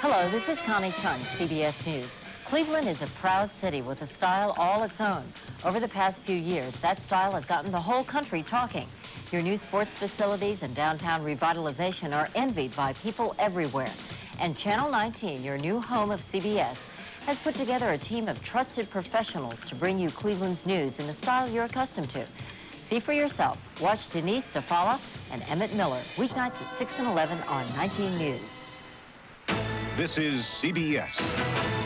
Hello, this is Connie Chung, CBS News. Cleveland is a proud city with a style all its own. Over the past few years, that style has gotten the whole country talking. Your new sports facilities and downtown revitalization are envied by people everywhere. And Channel 19, your new home of CBS, has put together a team of trusted professionals to bring you Cleveland's news in the style you're accustomed to. See for yourself. Watch Denise Dufala and Emmett Miller, weeknights at 6 and 11 on 19 News. This is CBS.